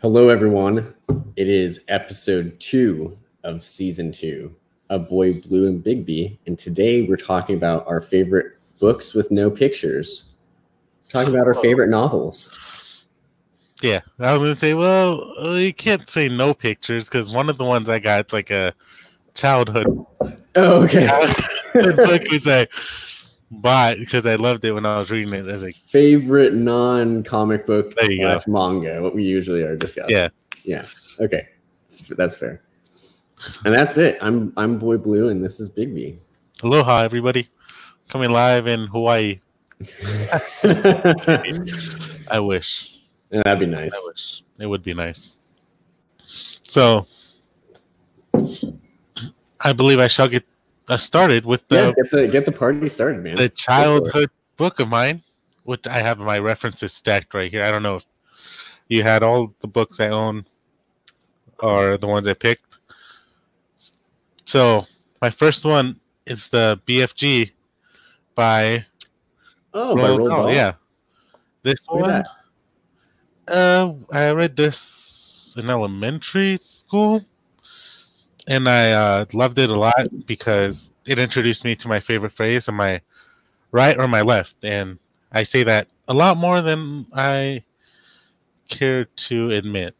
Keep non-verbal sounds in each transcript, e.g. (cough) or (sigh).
Hello, everyone. It is episode two of season two of Boy Blue and Bigby, and today we're talking about our favorite books with no pictures. Talking about our favorite novels. Yeah, I was gonna say, well, you can't say no pictures because one of the ones I got, it's like a childhood Oh, okay. childhood book (laughs) bought because I loved it when I was reading it as a favorite non-comic book go. slash manga. What we usually are discussing. yeah. Yeah. Okay. That's, that's fair. And that's it. I'm I'm Boy Blue, and this is Bigby. Aloha, everybody, coming live in Hawaii. (laughs) I wish. Yeah, That'd be nice. I wish it would be nice. So, I believe I shall get uh, started with the, Yeah, get the get the party started, man. the childhood book of mine, which I have my references stacked right here. I don't know if you had all the books I own or the ones I picked. So my first one is the BFG by Oh, by Roald Roald Dahl. Yeah, this one. at Uh, I read this in elementary school, and I uh, loved it a lot because it introduced me to my favorite phrase: "Am I right or my left?" And I say that a lot more than I care to admit.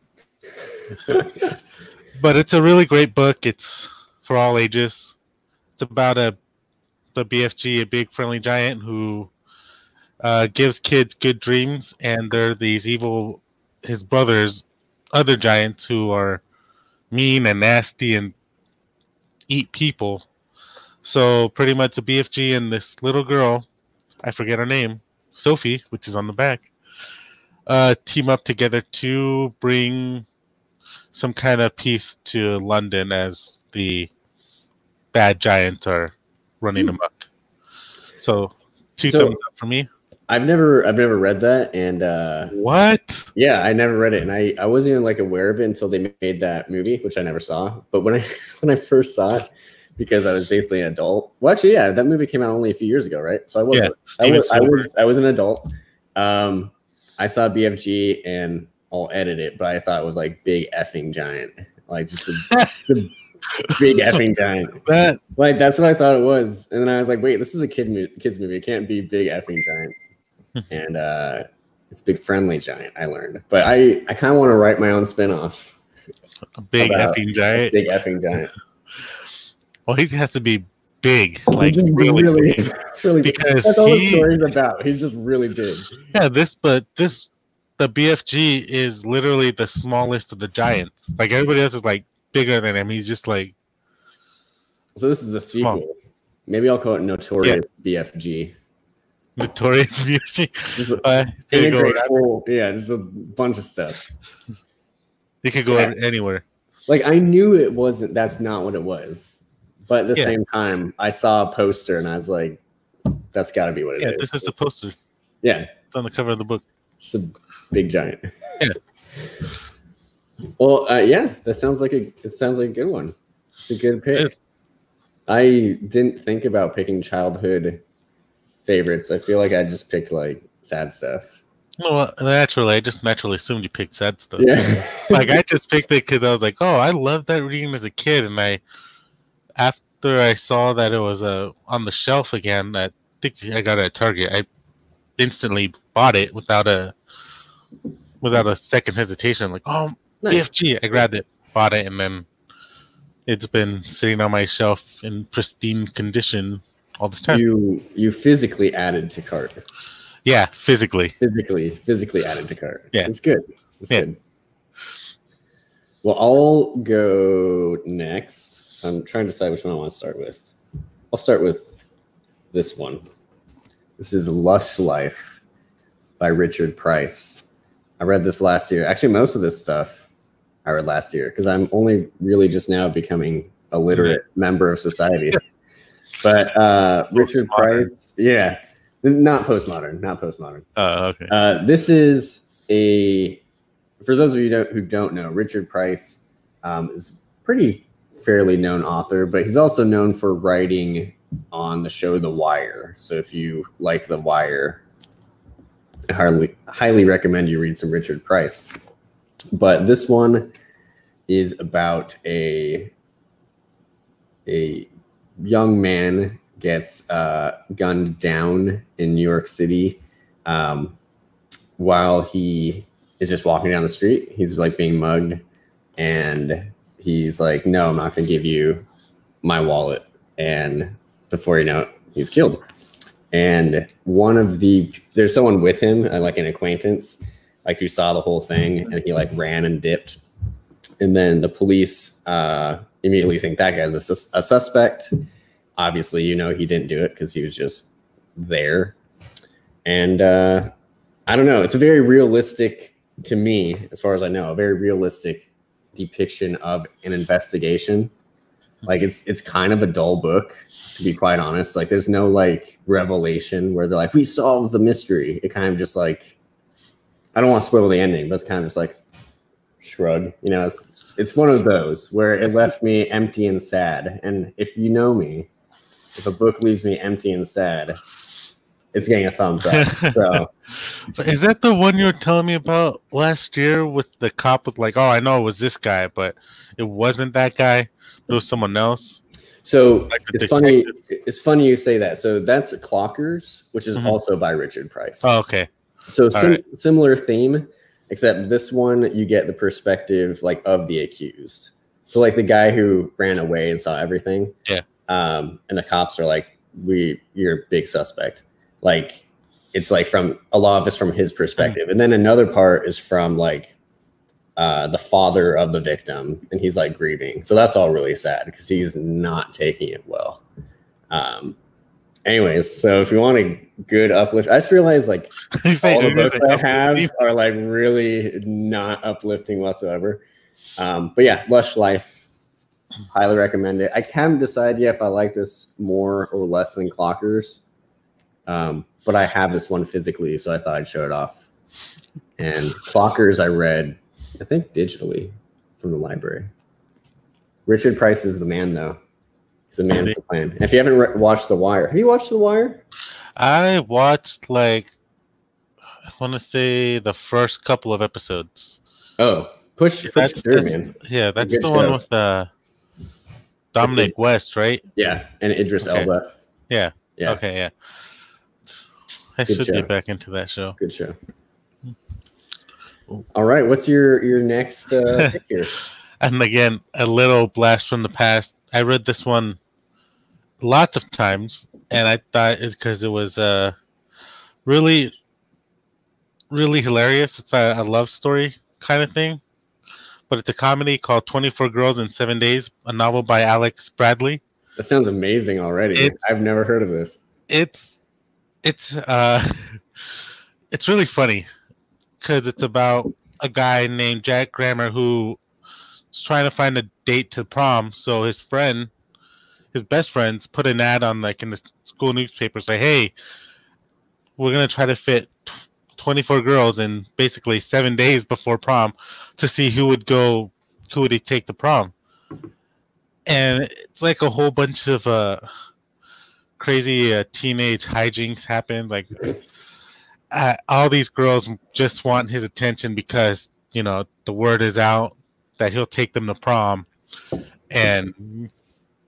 (laughs) But it's a really great book. It's for all ages. It's about a the BFG, a big friendly giant who uh, gives kids good dreams, and they're these evil his brothers, other giants who are mean and nasty and eat people. So pretty much a BFG and this little girl, I forget her name, Sophie, which is on the back, uh, team up together to bring some kind of peace to London as the bad giants are running amok. So two So- thumbs up for me. I've never I've never read that, and uh, What? yeah, I never read it, and I I wasn't even like aware of it until they made that movie, which I never saw. But when I (laughs) when I first saw it, because I was basically an adult. Well, actually, yeah, that movie came out only a few years ago, right? So I wasn't. I was, I was I was an adult. Um, I saw BFG and I'll edit it, but I thought it was like big effing giant, like just a, just a big (laughs) effing giant. that Like that's what I thought it was, and then I was like, wait, this is a kid mo- kids movie. It can't be big effing giant, (laughs) and uh, it's big friendly giant. I learned, but I I kind of want to write my own spinoff. a big effing giant. Big effing giant. (laughs) Well, he has to be big, like really, really, big. (laughs) really big. because That's all the he, story's about. He's just really big. yeah, this, but this, the BFG is literally the smallest of the giants. Like everybody else is like bigger than him. He's just like, So this is the Small. sequel. Maybe I'll call it Notorious BFG. Notorious (laughs) a- Uh, whole- yeah, just a bunch of stuff. it could go Yeah. anywhere. Like I knew it wasn't. That's not what it was. But at the Yeah. same time, I saw a poster and I was like, "That's got to be what it is." Yeah, this is the poster. yeah, It's on the cover of the book. just a big giant. Yeah. (laughs) well, uh, yeah, that sounds like a. It sounds like a good one. It's a good pick. I didn't think about picking childhood favorites. I feel like I just picked like sad stuff. Well, naturally, I just naturally assumed you picked sad stuff. Yeah. (laughs) like I just picked it because I was like, oh, I loved that reading as a kid, and I after I saw that it was uh, on the shelf again, I think I got it at Target. I instantly bought it without a without a second hesitation. I'm like, oh, nice. BFG! I grabbed it, bought it, and then it's been sitting on my shelf in pristine condition all this time. You you physically added to cart. yeah, physically. physically physically added to cart. Yeah. it's good. It's Yeah. good. Well, I'll go next. I'm trying to decide which one I want to start with. I'll start with this one. This is Lush Life by Richard Price. I read this last year. Actually, most of this stuff I read last year because I'm only really just now becoming a literate member of society. (laughs) But uh, Richard Price, yeah, not postmodern, not postmodern. Uh, okay. Uh, this is a for those of you don't, who don't know, Richard Price um, is pretty fairly known author, but he's also known for writing on the show The Wire. So if you like The Wire, I highly highly recommend you read some Richard Price. but this one is about a a young man gets uh, gunned down in New York City um, while he is just walking down the street. He's like being mugged, and he's like, "No, I'm not going to give you my wallet." And before you know it, he's killed. And one of the there's someone with him, uh, like an acquaintance, like who saw the whole thing, and he like ran and dipped. And then the police uh, immediately think that guy's a, sus- a suspect. Obviously, you know he didn't do it because he was just there. And uh, I don't know. It's a very realistic, to me, as far as I know, a very realistic depiction of an investigation. Like it's it's kind of a dull book, to be quite honest. Like there's no like revelation where they're like, we solved the mystery. It kind of just like I don't want to spoil the ending, but it's kind of just like shrug. You know, it's it's one of those where it left me empty and sad. And if you know me, if a book leaves me empty and sad, it's getting a thumbs up. (laughs) So is that the one you were telling me about last year with the cop with like, oh, I know it was this guy, but it wasn't that guy. It was someone else. So like it's funny. It's funny you say that. So that's Clockers, which is mm-hmm. also by Richard Price. Oh, okay. So sim- right. similar theme, except this one you get the perspective like of the accused. So like the guy who ran away and saw everything. Yeah. Um, and the cops are like, "We, you're a big suspect." Like, it's like from a lot of it's from his perspective, and then another part is from like uh, the father of the victim, and he's like grieving. So that's all really sad because he's not taking it well. Um, anyways, so if you want a good uplift, I just realized like (laughs) all the books I have are like really not uplifting whatsoever. Um, but yeah, Lush Life, highly recommend it. I can decide yeah if I like this more or less than Clockers, um, but I have this one physically, so I thought I'd show it off. And Clockers I read, I think digitally from the library. Richard Price is the man though. He's the man with the plan. And if you haven't re- watched The Wire, have you watched The Wire? I watched like I want to say the first couple of episodes. Oh, push, push that's, through, that's, man. Yeah, that's the show. one with uh, Dominic West, right? Yeah, and Idris okay. Elba. Yeah. Yeah. Okay. Yeah. I Good should show. get back into that show. Good show. All right, what's your your next uh, (laughs) pick here? and again, a little blast from the past. I read this one lots of times, and I thought it's because it was uh, really, really hilarious. It's a, a love story kind of thing, but it's a comedy called 24 Girls in Seven Days, a novel by Alex Bradley. That sounds amazing already. It's, I've never heard of this. It's, it's, uh, it's really funny because it's about a guy named Jack Grammer who trying to find a date to prom. So his friend, his best friends, put an ad on like in the school newspaper, say, "Hey, we're gonna try to fit 24 girls in basically seven days before prom to see who would go, who would take to prom." And it's like a whole bunch of uh, crazy uh, teenage hijinks happen. Like uh, all these girls just want his attention because you know the word is out that he'll take them to prom, and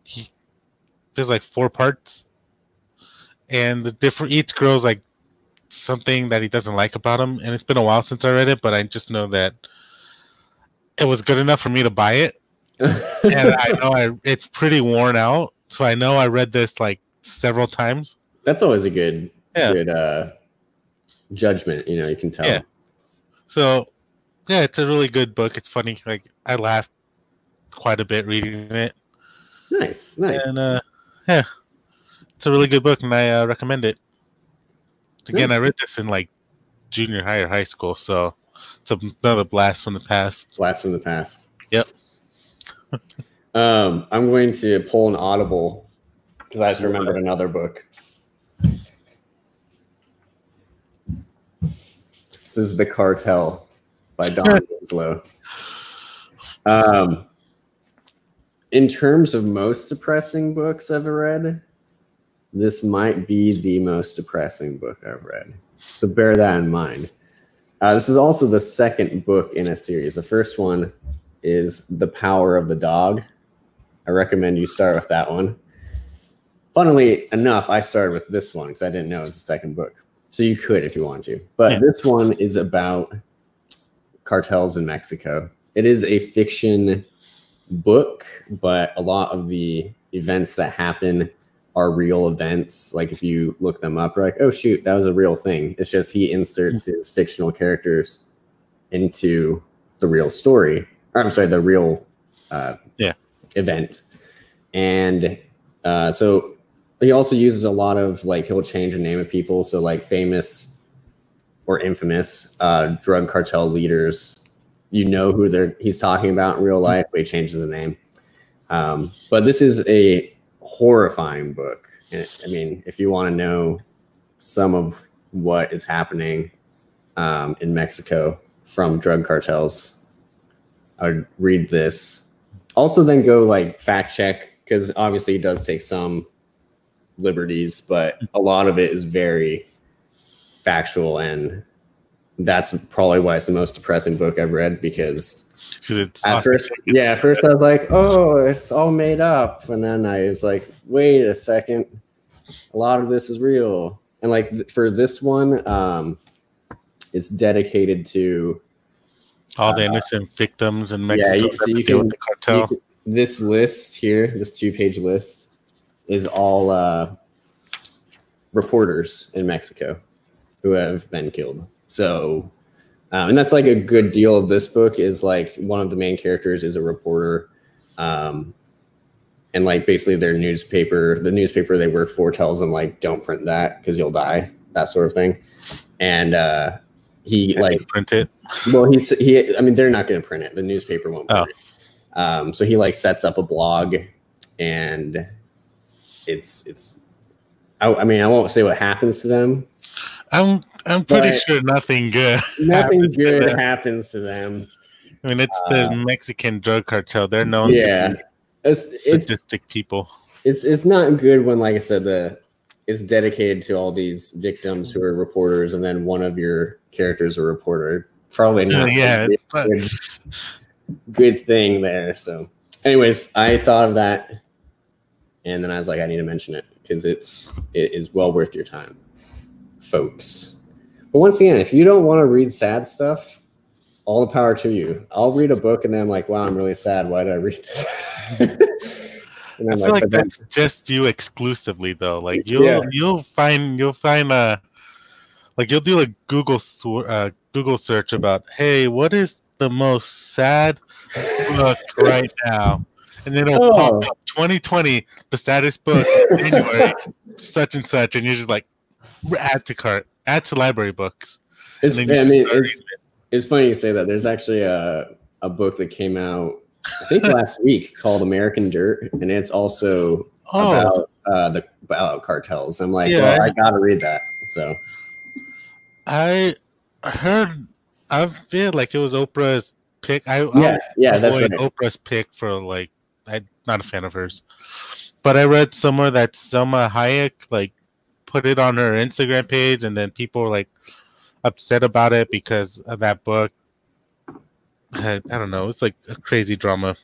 he there's like four parts, and the different each girl's like something that he doesn't like about him, and it's been a while since I read it, but I just know that it was good enough for me to buy it, (laughs) and I know I it's pretty worn out, so I know I read this like several times. That's always a good yeah. good uh judgment, you know, you can tell. Yeah. So yeah, it's a really good book. It's funny. Like I laughed quite a bit reading it. Nice, nice. And uh, yeah, it's a really good book, and I uh, recommend it. Again, nice. I read this in like junior high or high school, so it's another blast from the past. Blast from the past. Yep. (laughs) um, I'm going to pull an audible because I just remembered another book. This is The Cartel by Don Winslow. Um, in terms of most depressing books I've read, this might be the most depressing book I've read. So bear that in mind. Uh, this is also the second book in a series. The first one is The Power of the Dog. I recommend you start with that one. Funnily enough, I started with this one because I didn't know it was the second book. So you could if you want to. But Yeah. this one is about cartels in Mexico. It is a fiction book, but a lot of the events that happen are real events. Like if you look them up, like, oh shoot, that was a real thing. It's just he inserts his fictional characters into the real story. Or, I'm sorry, the real uh, Yeah. event. And uh, so he also uses a lot of like he'll change the name of people. So like famous or infamous uh, drug cartel leaders. You know who they're he's talking about in real life, but he changes the name. Um, but this is a horrifying book. I mean, if you want to know some of what is happening um, in Mexico from drug cartels, I would read this. Also, then go like fact check because obviously it does take some liberties, but a lot of it is very factual and that's probably why it's the most depressing book I've read because at first yeah at first i was like oh it's all made up and then i was like wait a second a lot of this is real. And like th- for this one um it's dedicated to all the innocent victims in uh, yeah, you- so you can- the cartel. you can- this list here this two page list is all uh reporters in mexico who have been killed so um, and that's like a good deal of this book is like one of the main characters is a reporter um, and like basically their newspaper the newspaper they work for tells them like don't print that because you'll die that sort of thing and uh he And like print it. well he's he i mean they're not going to print it the newspaper won't print Oh. it um so he like sets up a blog and it's it's I, I mean i won't say what happens to them I'm I'm pretty But- sure nothing good. (laughs) nothing happens to good them. happens to them I mean, it's the Uh, Mexican drug cartel. They're known yeah to be it's it's sadistic people. it's it's not good when like i said the it's dedicated to all these victims who are reporters and then one of your characters a reporter probably not yeah, a it's fu- good, good thing there so anyways i thought of that and then i was like i need to mention it because it's it is well worth your time folks. But once again if you don't want to read sad stuff all the power to you. I'll read a book and then i'm like wow i'm really sad. Why did i read this (laughs) and I I'm feel like then- that's just you exclusively though. Like you'll Yeah. you'll find you'll find uh like you'll do a Google sw- uh, Google search about hey what is the most sad book (laughs) right now, and then it'll Oh. pop up 2020 the saddest book. January (laughs) such and such, and you're just like add to cart, add to library books. It's, I mean, it's, it's funny you say that. There's actually a, a book that came out, I think (laughs) last week, called American Dirt, and it's also Oh, about uh, the about cartels. I'm like, Yeah. well, I gotta read that. So I heard. I feel like it was Oprah's pick. I yeah, yeah, that's right. Oprah's pick for like I'm not a fan of hers, but I read somewhere that Salma Hayek like put it on her Instagram page, and then people were like upset about it because of that book. I, I don't know. It's like a crazy drama.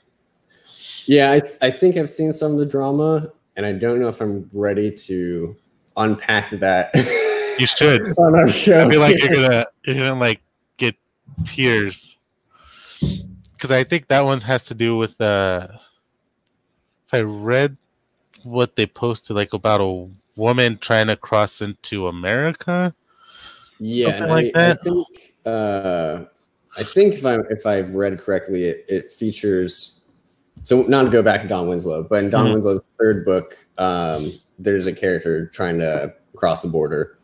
Yeah, I, I think I've seen some of the drama, and I don't know if I'm ready to unpack that. You should. (laughs) on our show. I feel like you're gonna you're gonna like get tears because I think that one has to do with uh if I read what they posted like about a woman trying to cross into America. yeah, something like I, that. I think uh, I think if I if I've read correctly, it, it features. So not to go back to Don Winslow, but in Don Mhm. Winslow's third book, um, there's a character trying to cross the border,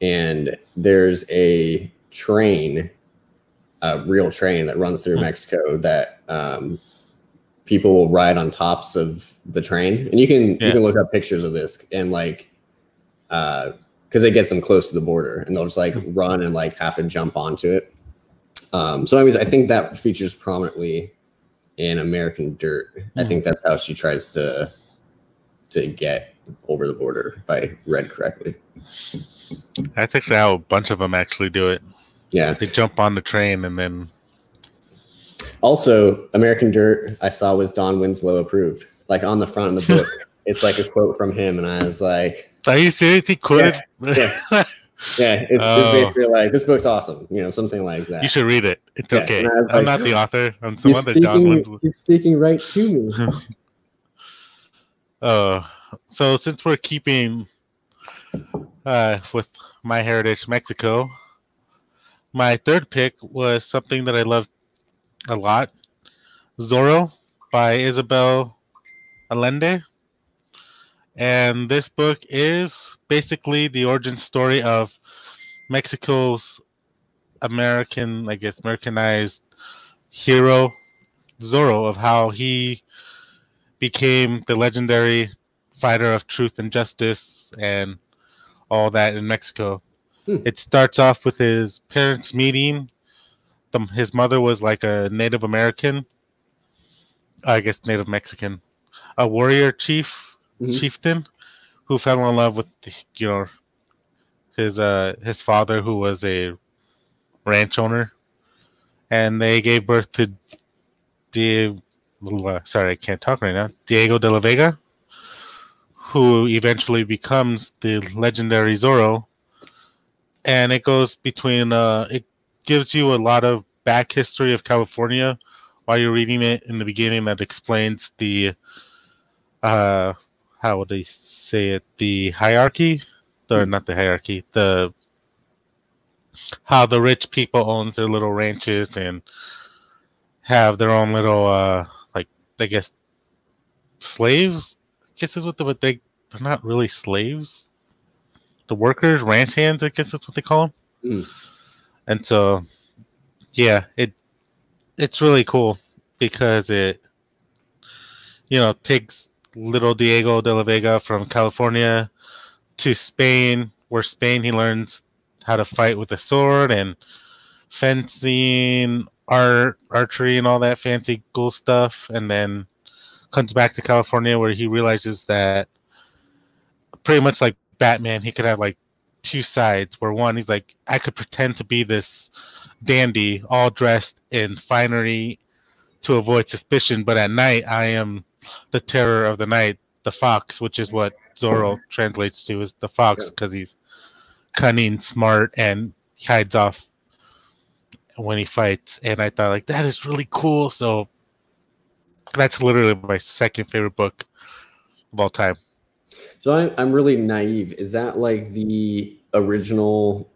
and there's a train, a real train that runs through Hmm. Mexico that um, people will ride on tops of the train, and you can Yeah. you can look up pictures of this and like. Uh, because it gets them close to the border and they'll just like Hmm. run and like have to jump onto it. Um, so anyways, I think that features prominently in American Dirt. I Hmm. think that's how she tries to to get over the border, if I read correctly. That's actually how a bunch of them actually do it. Yeah. They jump on the train and then Also, American Dirt, I saw was Don Winslow approved. Like on the front of the book, (laughs) it's like a quote from him, and I was like, Are you serious? He quoted yeah. yeah, (laughs) it's, Oh. it's basically like this book's awesome, you know, something like that. You should read it. It's Yeah, okay. I'm like, not the author. I'm some other Don speaking, Winslow. he's speaking right to me. (laughs) Uh, so since we're keeping uh, with my heritage, Mexico, my third pick was something that I loved a lot, Zorro by Isabel Allende. And this book is basically the origin story of Mexico's American, I guess, Americanized hero, Zorro, of how he became the legendary fighter of truth and justice and all that in Mexico. Hmm. It starts off with his parents meeting. The, his mother was like a Native American, I guess Native Mexican, a warrior chief, Mhm. chieftain, who fell in love with you know his uh his father who was a ranch owner, and they gave birth to Diego. Sorry, I can't talk right now. Diego de la Vega, who eventually becomes the legendary Zorro, and it goes between. Uh, it gives you a lot of back history of California while you're reading it in the beginning. That explains the. Uh, how would they say it? The hierarchy, or not the hierarchy. The how the rich people owns their little ranches and have their own little uh like I guess slaves. I guess is what the but they they're not really slaves. The workers, ranch hands, I guess that's what they call them. Mm. And so, yeah, it it's really cool because it you know takes little Diego de la Vega from California to Spain, where Spain he learns how to fight with a sword and fencing, art, archery, and all that fancy cool stuff, and then comes back to California where he realizes that pretty much like Batman, he could have like two sides. Where one, he's like, I could pretend to be this dandy, all dressed in finery to avoid suspicion, but at night I am the terror of the night, the fox, which is what Zorro translates to as the fox because he's cunning, smart, and hides off when he fights. And I thought like that is really cool. So that's literally my second favorite book of all time. So I'm, I'm really naive. Is that like the original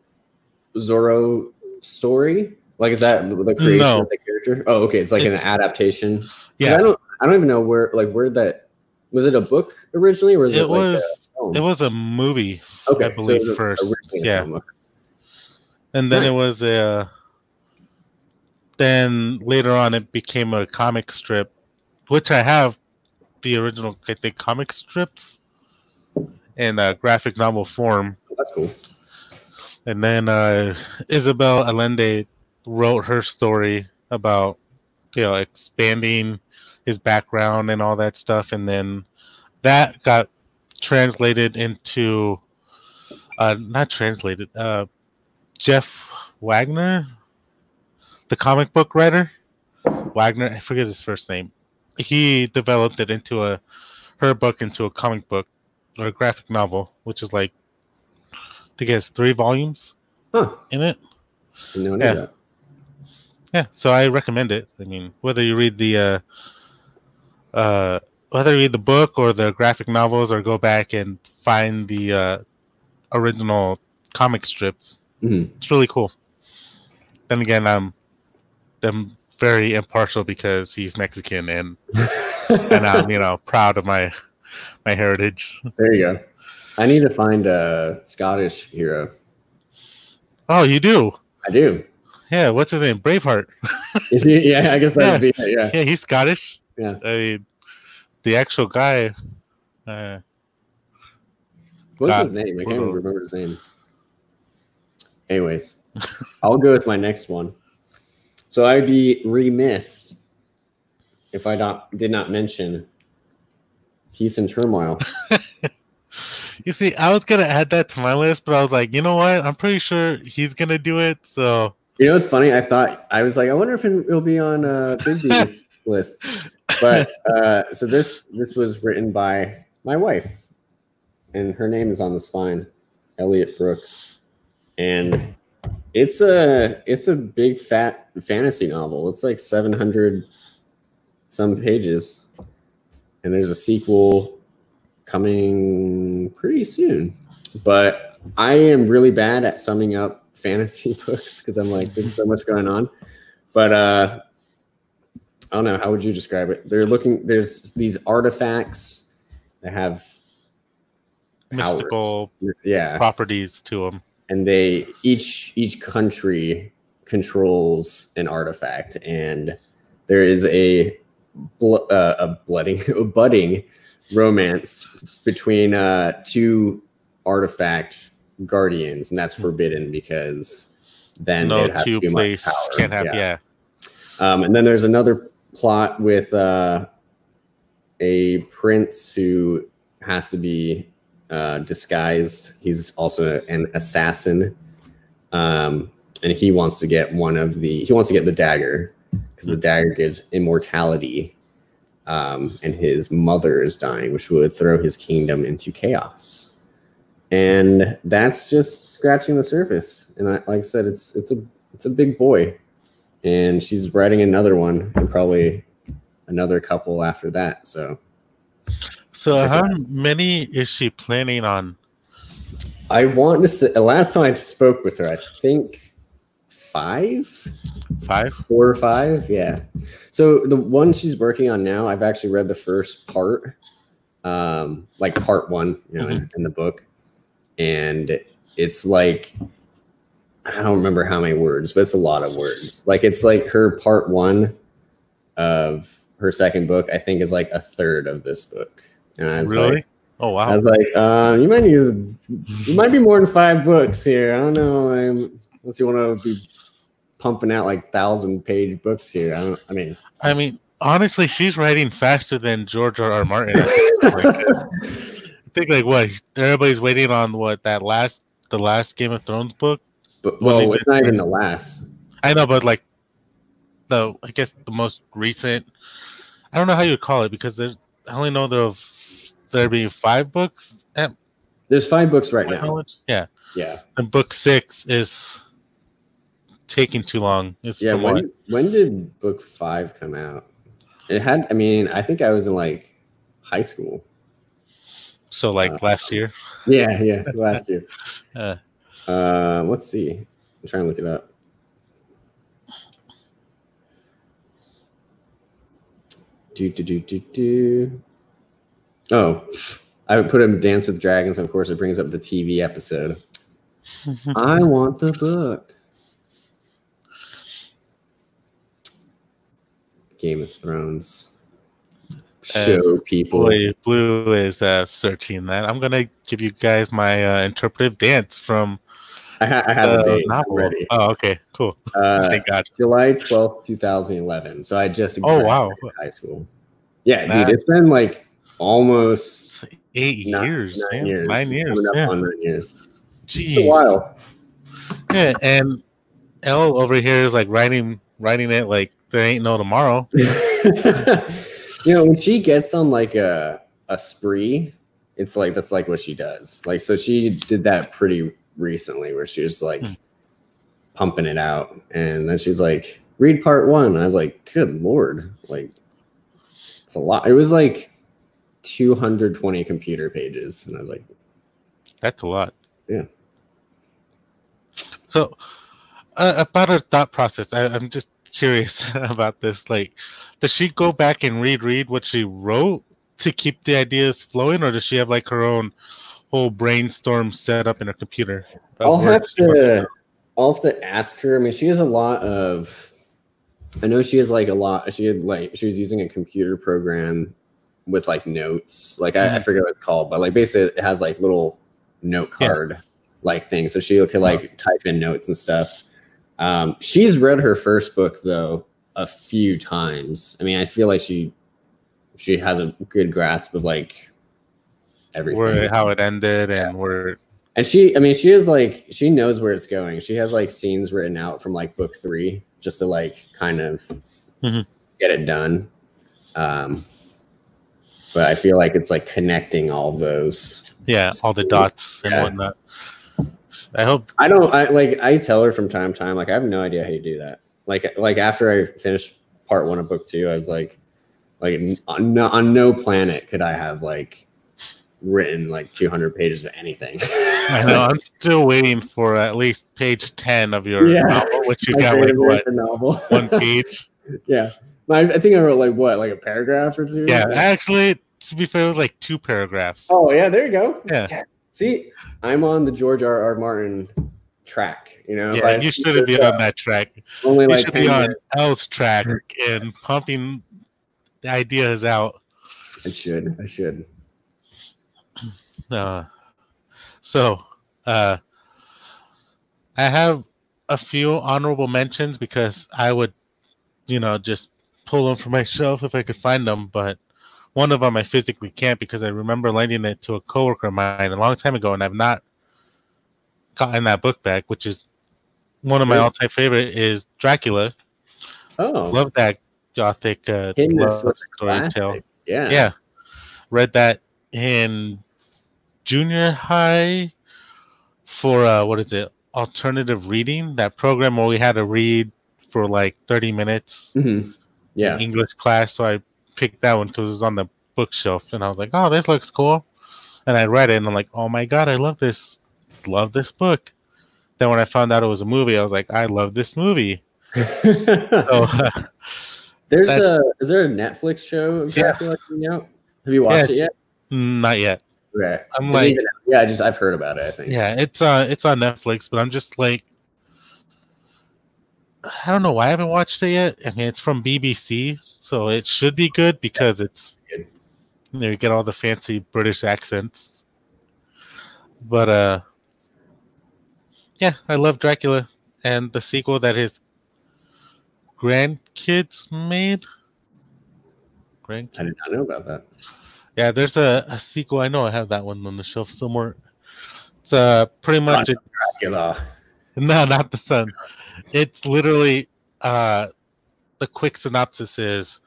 Zorro story? Like, is that the creation No. of the character? Oh, okay. It's like It's- an adaptation. Yeah, I don't. I don't even know where. Like, where that was it a book originally, or was it, it like was a film? it was a movie, okay. I believe was first. Yeah, film, and then it was a. Then later on, it became a comic strip, which I have the original, I think, comic strips in a graphic novel form. That's cool. And then uh, Isabel Allende wrote her story about, you know, expanding his background and all that stuff. And then that got translated into, uh, not translated, uh, Jeff Wagner, the comic book writer. Wagner, I forget his first name. He developed it into a, her book into a comic book or a graphic novel, which is like, I think it has three volumes Huh. in it. Yeah. Yeah, so I recommend it. I mean, whether you read the uh, uh, whether you read the book or the graphic novels, or go back and find the uh, original comic strips, Mhm. it's really cool. Then again, I'm I'm very impartial because he's Mexican and (laughs) and I'm you know proud of my my heritage. there you go. I need to find a Scottish hero. Oh, you do? I do. Yeah. What's his name? Braveheart. (laughs) Is he? Yeah, I guess that'd be yeah. Yeah, he's Scottish. Yeah. I mean, the actual guy. Uh, What's God. his name? I can't even remember his name. Anyways, (laughs) I'll go with my next one. So I'd be remiss if I not, did not mention Peace and Turmoil. (laughs) You see, I was gonna add that to my list, but I was like, you know what? I'm pretty sure he's gonna do it. So You know, it's funny. I thought I was like, I wonder if it'll be on uh, Bigby's (laughs) list. But uh, so this this was written by my wife, and her name is on the spine, Elliot Brooks, and it's a it's a big fat fantasy novel. It's like seven hundred some pages, and there's a sequel coming pretty soon. But I am really bad at summing up (laughs) fantasy books because I'm like, there's so much going on. But uh, I don't know. How would you describe it? They're looking. There's these artifacts that have powers. Mystical yeah, properties to them. and they each each country controls an artifact, and there is a bl- uh, a blooding (laughs) a budding romance between uh, two artifact guardians, and that's forbidden because then no have two too much place power. can't have. Yeah. Yeah. Um, and then there's another plot with uh, a prince who has to be uh, disguised. He's also an assassin, um, and he wants to get one of the. He wants to get the dagger because the dagger gives immortality. Um, and his mother is dying, which would throw his kingdom into chaos. And that's just scratching the surface. And I, like I said, it's it's a it's a big boy and she's writing another one and probably another couple after that. So So how many is she planning on? I want to say last time I spoke with her, I think five, Five. or five. Yeah. So the one she's working on now, I've actually read the first part, um, like part one, you know, in, in the book, and it's like I don't remember how many words, but it's a lot of words. Like it's like her part one of her second book, I think, is like a third of this book. And I was Really? like, Oh wow! I was like, uh, you might use, you might be more than five books here. I don't know. Unless you want to be pumping out like thousand page books here. I don't. I mean, I mean, honestly, she's writing faster than George R. R. Martin. Like, (laughs) I think like what everybody's waiting on what that last the last Game of Thrones book. but Well, it's not even the last. I know, but like the I guess the most recent. I don't know how you would call it because there's I only know there there being five books at There's five books right now. knowledge. Yeah, Yeah, and book six is taking too long. It's yeah. from what- When when did book five come out? It had. I mean, I think I was in like high school. so like uh, last year. Yeah, yeah, last year. (laughs) Uh, Uh, let's see. I'm trying to look it up. Do do do do do. Oh, I would put him Dance with Dragons. Of course, it brings up the TV episode. (laughs) I want the book. Game of Thrones. Show people. Boy, Blue is uh, searching that. I'm gonna give you guys my uh, interpretive dance from I, ha- I have the a date novel. ready. Oh, okay, cool. Uh, Thank God. July 12th, 2011. So I just Oh, wow. high school. Yeah, dude, it's been like almost Eight nine, years, nine man. years. Nine years. Yeah. nine years. It's a while. Yeah, and L over here is like writing writing it like there ain't no tomorrow. (laughs) you know, when she gets on like a a spree, it's like that's like what she does. Like so she did that pretty recently where she was like Hmm. pumping it out. And then she's like, read part one. I was like, good lord. Like it's a lot. It was like 220 computer pages. And I was like, That's a lot. Yeah. So, uh, about her thought process, I, I'm just curious (laughs) about this. Like, does she go back and read read what she wrote to keep the ideas flowing, or does she have like her own whole brainstorm set up in her computer? I'll have to? I'll have to ask her. I mean, she has a lot of I know she has like a lot she had like she was using a computer program with like notes. Like I, I Mhm. forget what it's called, but like basically it has like little note Yeah. card like thing. So she could like type in notes and stuff. Um, she's read her first book though a few times. I mean, I feel like she she has a good grasp of like everything. Where how it ended and where And she, I mean, she is like she knows where it's going. She has like scenes written out from like book three just to like kind of Mhm. get it done. Um, but I feel like it's like connecting all those. Yeah, all the dots and whatnot. I hope. I don't. I like. I tell her from time to time. Like I have no idea how you do that. Like like after I finished part one of book two, I was like, like on no, on no planet could I have like written like 200 pages of anything. (laughs) I know. I'm still waiting for at least page ten of your Yeah. novel, which you My got like favorite what novel. one (laughs) page. yeah. I, I think I wrote like what, like a paragraph or two. Yeah, actually, to be fair, it was like two paragraphs. Oh yeah, there you go. Yeah. Yes. See, I'm on the George R. R. Martin track. You know, yeah, you shouldn't be uh, on that track. Only You like should 10 be on. L's track and pumping the ideas out. I should. I should. Uh, so, uh, I have a few honorable mentions because I would, you know, just pull them from my shelf if I could find them. But one of them I physically can't because I remember lending it to a coworker of mine a long time ago, and I've not gotten that book back. Which is one of my all-time favorite is Dracula. Oh, Love that gothic uh, love story tale. Yeah. Yeah. Read that in junior high for uh what is it? Alternative reading, that program where we had to read for like 30 minutes Mhm. Yeah. in English class. So I picked that one because it was on the bookshelf and I was like, Oh, this looks cool. And I read it and I'm like, Oh my god, I love this love this book. Then when I found out it was a movie, I was like, I love this movie. So (laughs) (laughs) There's That- a is there a Netflix show of Yeah. Dracula coming out? Have you watched Yeah, it yet? not yet. Okay. I'm Is like even- yeah, I just I've heard about it. I think. Yeah, it's uh it's on Netflix, but I'm just like I don't know why I haven't watched it yet. I mean it's from BBC, so it should be good because it's you know you get all the fancy British accents. But uh yeah, I love Dracula and the sequel that his grandkids made. Grand I did not know about that. yeah, there's a, a sequel. I know I have that one on the shelf somewhere. It's uh pretty much Dracula. (laughs) no, not the sun. It's literally uh the quick synopsis is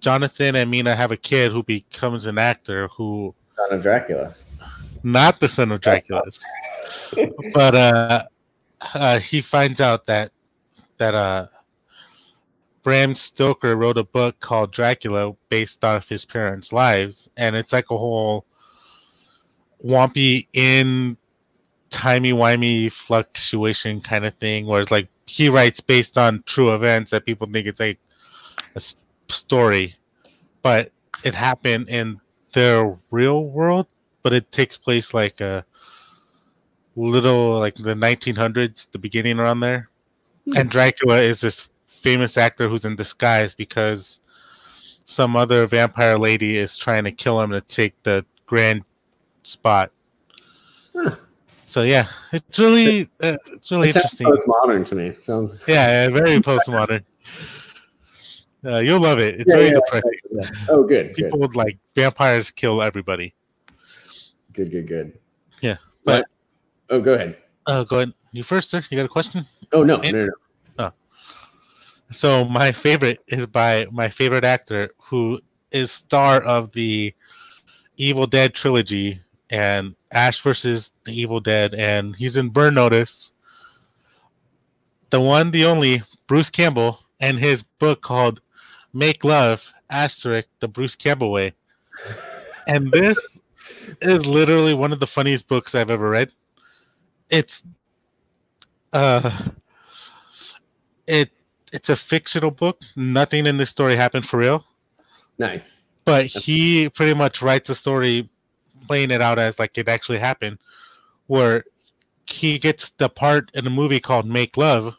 Jonathan and Mina have a kid who becomes an actor who Son of Dracula. not the son of Dracula, (laughs) but uh, uh he finds out that that uh Bram Stoker wrote a book called Dracula based off his parents' lives, and it's like a whole wampy in timey wimey fluctuation kind of thing, where it's like he writes based on true events that people think it's like a story, but it happened in their real world, but it takes place like a little like the 1900s, the beginning around there. Hmm. And Dracula is this famous actor who's in disguise because some other vampire lady is trying to kill him to take the grand spot. Huh. So yeah, it's really uh, it's really It sounds interesting. postmodern to me. Sounds Yeah, yeah, very postmodern. (laughs) Uh, you'll love it. It's Yeah, very yeah, depressing. Oh, good, good, People would like vampires kill everybody. good, good, good. Yeah, but oh, go ahead. Oh, go ahead. You first, sir. You got a question? Oh no, no, no, no. So my favorite is by my favorite actor, who is star of the Evil Dead trilogy and Ash versus the Evil Dead, and he's in Burn Notice. The one, the only, Bruce Campbell, and his book called Make Love, asterisk, the Bruce Campbell Way. (laughs) And this is literally one of the funniest books I've ever read. It's uh it it's a fictional book. Nothing in this story happened for real, Nice. but he pretty much writes the story playing it out as like it actually happened where he gets the part in a movie called Make Love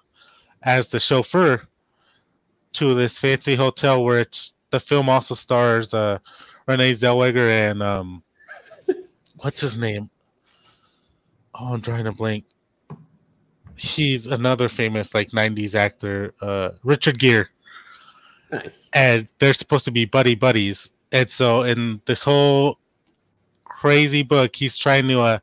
as the chauffeur to this fancy hotel where it's the film also stars uh Renee Zellweger and um (laughs) what's his name? Oh, I'm drawing a blank. He's another famous like 90s actor, uh Richard Gere Nice. and they're supposed to be buddy buddies. And so in this whole crazy book, he's trying to uh,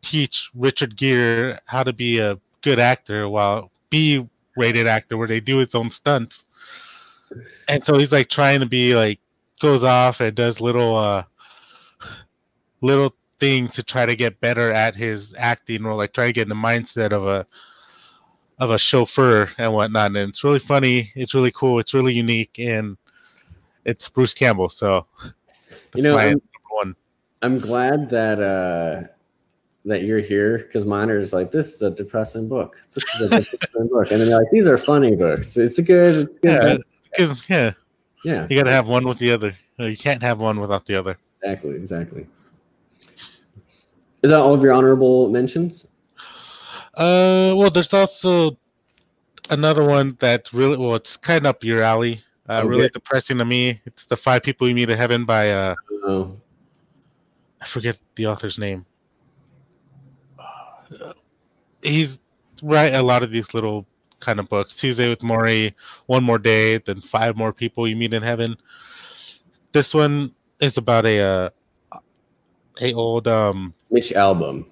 teach Richard Gere how to be a good actor while B rated actor where they do its own stunts. And so he's like trying to be like goes off and does little uh little thing to try to get better at his acting or like try to get in the mindset of a of a chauffeur and whatnot. And it's really funny. It's really cool. It's really unique, and it's Bruce Campbell. So you know, I'm. I'm glad that uh that you're here because mine is like this is a depressing book. This is a depressing book, and then like these are funny books. It's a good. It's good. Yeah, yeah. Yeah. You got to have one with the other. You can't have one without the other. Exactly. Exactly. Is that all of your honorable mentions? Uh, well, there's also another one that really well, it's kind of up your alley. Uh, okay. Really depressing to me. It's the Five People You Meet in Heaven by uh, oh. I forget the author's name. Uh, he's write a lot of these little kind of books. Tuesday with Morrie, One More Day, then Five More People You Meet in Heaven. This one is about a uh, a old um Mitch Albom.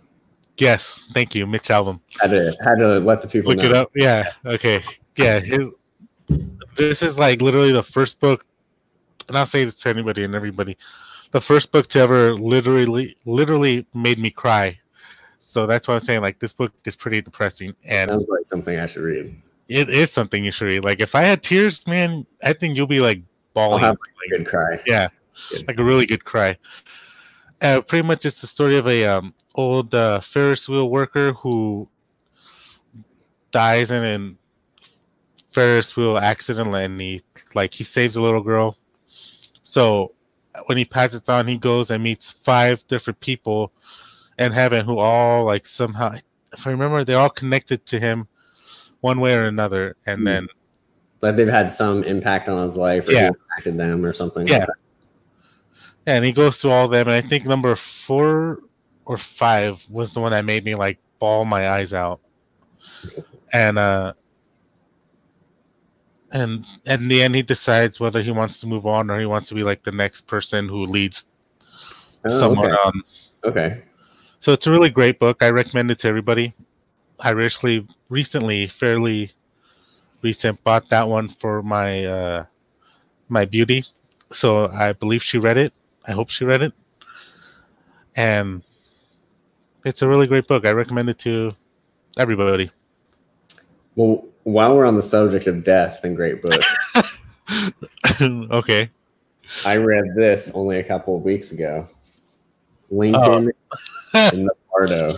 Yes, thank you, Mitch Albom. Had to had to let the people look know. it up. Yeah, okay, yeah. His, this is like literally the first book, and I'll say this to anybody and everybody, the first book to ever literally literally made me cry. So that's why I'm saying like this book is pretty depressing and sounds like something I should read. It is something you should read. Like if I had tears, man, I think you'll be like bawling. I'll have like, a good cry. Yeah, good. like a really good cry. Uh, pretty much, it's the story of a um, old uh, Ferris wheel worker who dies in a Ferris wheel accident, and he like he saves a little girl. So when he passes on, he goes and meets five different people in heaven who all like somehow, if I remember, they're all connected to him one way or another, and mm. then like they've had some impact on his life, or yeah. impacted them, or something. Yeah. Like and he goes through all them, and I think number four or five was the one that made me like ball my eyes out. And uh and, and in the end he decides whether he wants to move on or he wants to be like the next person who leads oh, someone okay. on. Okay. So it's a really great book. I recommend it to everybody. I recently recently fairly recent bought that one for my uh my beauty. So I believe she read it I hope she read it. And it's a really great book. I recommend it to everybody. Well, while we're on the subject of death and great books, (laughs) okay. I read this only a couple of weeks ago. Lincoln oh. in the Bardo.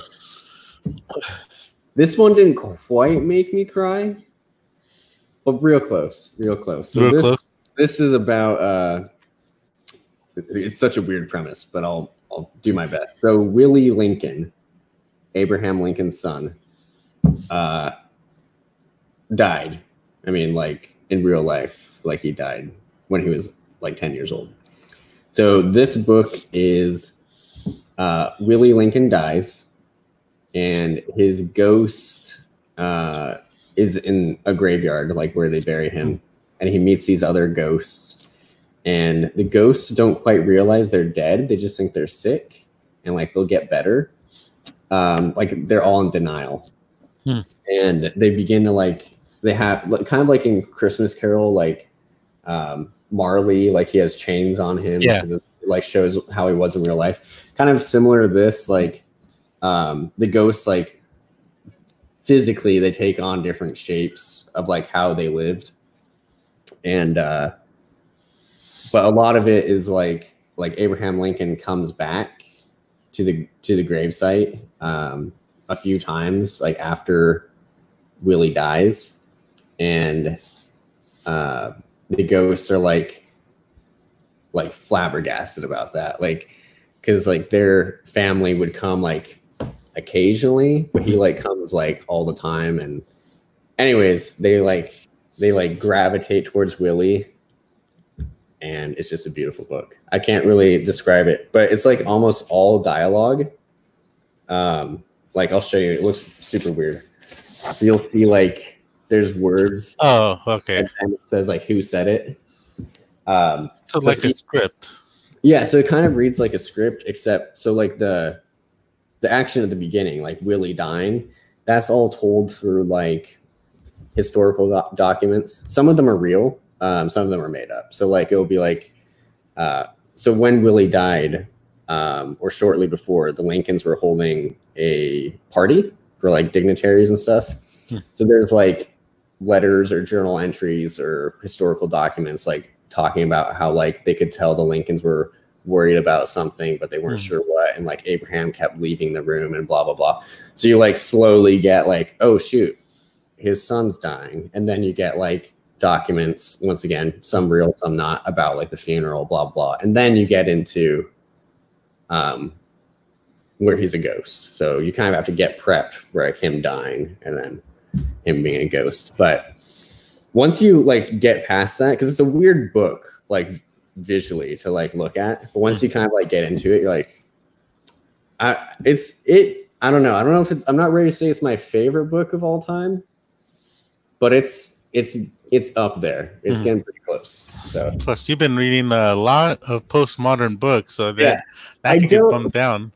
This one didn't quite make me cry, but real close, real close. So real this, close. This is about uh, it's such a weird premise, but I'll I'll do my best. So Willie Lincoln, Abraham Lincoln's son, uh, died. I mean, like in real life, like he died when he was like ten years old. So this book is uh, Willie Lincoln dies, and his ghost uh, is in a graveyard, like where they bury him, and he meets these other ghosts and the ghosts don't quite realize they're dead. They just think they're sick and like they'll get better. Um, like they're all in denial. Hmm. And they begin to like, they have kind of like in Christmas Carol, like um, Marley, like he has chains on him. Yeah. It, like shows how he was in real life. Kind of similar to this, like um, the ghosts, like physically, they take on different shapes of like how they lived. And, uh, but a lot of it is like like Abraham Lincoln comes back to the to the gravesite um, a few times, like after Willie dies, and uh, the ghosts are like like flabbergasted about that, like because like their family would come like occasionally, but he like comes like all the time, and anyways, they like they like gravitate towards Willie and it's just a beautiful book. I can't really describe it, but it's like almost all dialogue. Um, like I'll show you. It looks super weird. So you'll see like there's words. Oh, okay. And it says like who said it. Um, so, so like a script. Yeah, so it kind of reads like a script, except so like the the action at the beginning, like Willie dying, that's all told through like historical doc- documents. Some of them are real, um, some of them are made up. So like it'll be like, uh, so when Willie died, um, or shortly before, the Lincolns were holding a party for like dignitaries and stuff. Hmm. So there's like letters or journal entries or historical documents like talking about how like they could tell the Lincolns were worried about something, but they weren't Hmm. sure what. And like Abraham kept leaving the room and blah, blah, blah. So you like slowly get like, oh, shoot, his son's dying. And then you get like documents, once again, some real, some not, about like the funeral, blah, blah. And then you get into um, where he's a ghost. So you kind of have to get prepped for like him dying and then him being a ghost. But once you like get past that, because it's a weird book, like visually to like look at. But once you kind of like get into it, you're like, I it's it. I don't know. I don't know if it's. I'm not ready to say it's my favorite book of all time, but it's it's it's up there. It's Mhm. getting pretty close. So Plus, you've been reading a lot of postmodern books, so that Yeah. that I get don't- bumped down.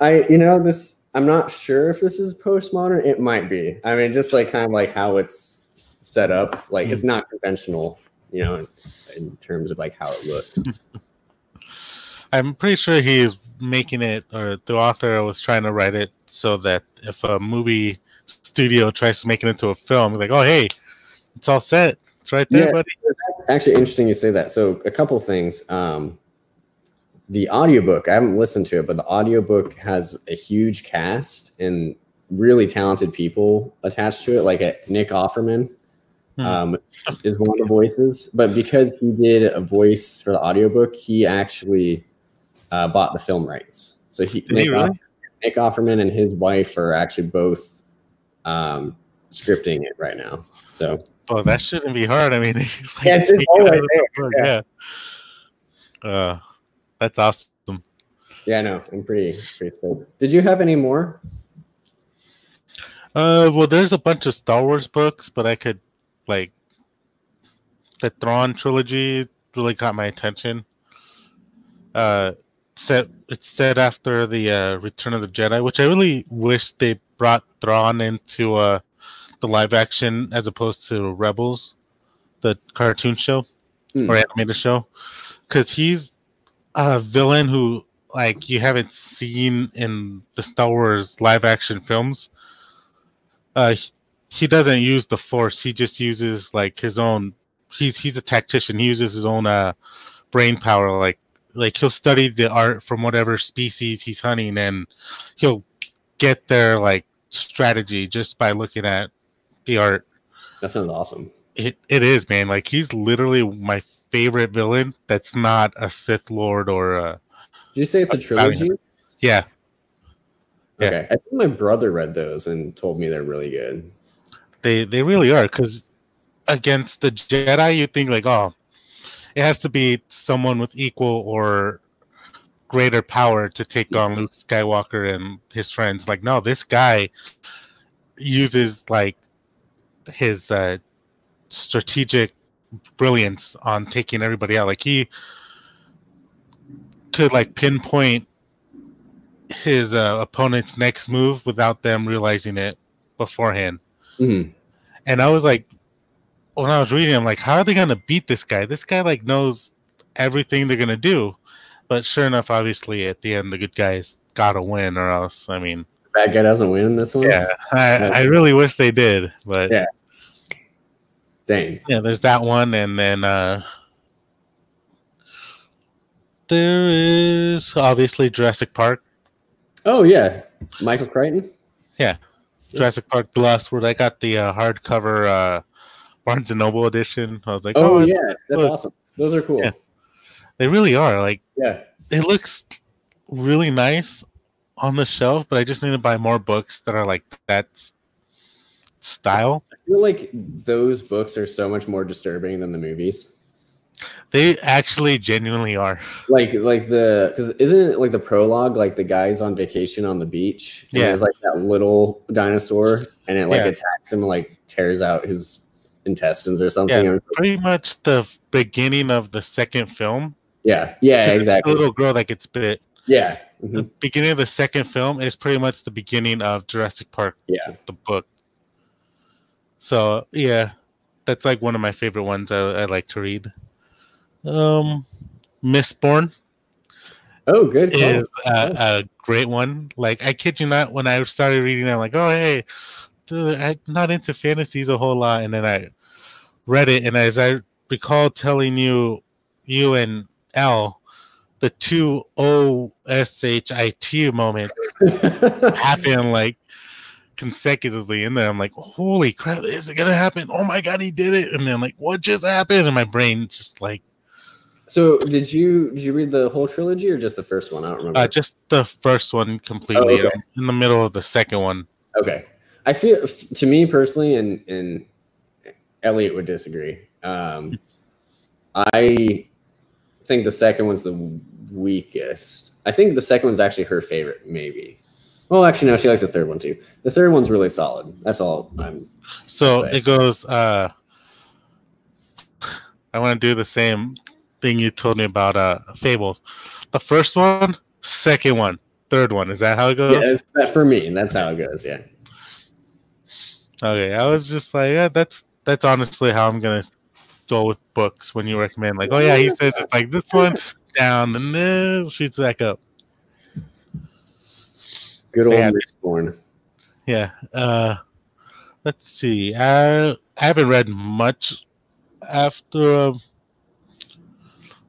I, you know, this. I'm not sure if this is postmodern. It might be. I mean, just like kind of like how it's set up. Like it's not conventional. You know, in, in terms of like how it looks. (laughs) I'm pretty sure he's making it, or the author was trying to write it so that if a movie studio tries to make it into a film, like, oh hey, it's all set. It's right there, Yeah. buddy. Actually, interesting you say that. So a couple things. Um, the audiobook, I haven't listened to it, but the audiobook has a huge cast and really talented people attached to it, like a Nick Offerman. Hmm. Um, is one of the voices, but because he did a voice for the audiobook, he actually uh, bought the film rights. So he, Did he Nick, really? Nick Offerman and his wife are actually both um, scripting it right now. So Oh, that shouldn't be hard. I mean, (laughs) like Yeah, it's- it's take all it (laughs) out right of yeah. Uh, that's awesome. yeah, no, I'm pretty pretty stoked. Did you have any more? Uh, well, there's a bunch of Star Wars books, but I could like the Thrawn trilogy really caught my attention. Uh, set it's set after the uh, Return of the Jedi, which I really wish they brought Thrawn into uh the live action as opposed to Rebels, the cartoon show Hmm. or animated show, because he's a villain who like you haven't seen in the Star Wars live action films uh he, he doesn't use the force. He just uses like his own he's he's a tactician. He uses his own uh brain power. Like like he'll study the art from whatever species he's hunting and he'll get their like strategy just by looking at the art. That sounds awesome. it, it is man. Like he's literally my favorite villain that's not a sith lord or a Did you say it's a it. trilogy? yeah Yeah. Okay, I think my brother read those and told me they're really good. they they really are because against the jedi you think like oh it has to be someone with equal or greater power to take on luke skywalker and his friends like no this guy uses like his uh strategic brilliance on taking everybody out like he could like pinpoint his uh, opponent's next move without them realizing it beforehand Mhm. and I was like, when I was reading, I'm like, how are they gonna beat this guy? This guy like knows everything they're gonna do. But sure enough, obviously at the end, the good guys gotta win, or else, I mean, the Bad guy doesn't win this one. yeah, I, I really wish they did, but Yeah. Dang. yeah, there's that one, and then uh there is obviously Jurassic Park, Oh yeah, Michael Crichton. Yeah, Jurassic Park: The Lost World. I got the uh, hardcover uh Barnes and Noble edition. I was like, Oh, oh, yeah, that's awesome. Those are cool. Yeah. they really are like. yeah. it looks really nice on the shelf, but I just need to buy more books that are like that s- style. I feel like those books are so much more disturbing than the movies. They actually genuinely are. Like, like the because isn't it like the prologue? Like the guy's on vacation on the beach. And Yeah. There's like that little dinosaur, and it like Yeah. attacks him, and, like tears out his intestines or something. Yeah, pretty much the beginning of the second film. yeah, yeah, exactly. The little girl that gets bit. Yeah, the mm-hmm. beginning of the second film is pretty much the beginning of Jurassic Park, Yeah. the book. So yeah, that's like one of my favorite ones I, I like to read. Um, Mistborn Oh, good. call. is a, a great one. Like I kid you not, when I started reading, I'm like, oh hey, dude, I'm not into fantasies a whole lot, and then I read it, and as I recall telling you, you and L, the two O S H I T moments (laughs) happen like consecutively in there. I'm like, holy crap, is it gonna happen? Oh my god, he did it! And then like, what just happened? And my brain just like so, did you did you read the whole trilogy or just the first one? I don't remember. uh, just the first one completely. okay. In the middle of the second one. Okay. I feel to me personally, and and Elliot would disagree. Um, (laughs) I think the second one's the weakest. I think the second one's actually her favorite, maybe. Well, actually, no, she likes the third one too. The third one's really solid. That's all I'm. So it. goes. uh I want to do the same thing you told me about uh Fables. The first one, second one, third one. Is that how it goes? Yeah, for me. That's how it goes. Yeah. Okay, I was just like, yeah, that's that's honestly how I'm gonna go with books when you recommend. Like, oh yeah, he says it's like this one down, then this shoots back up. Good old Yeah. Mistborn. Yeah. Uh, let's see. I I haven't read much after uh,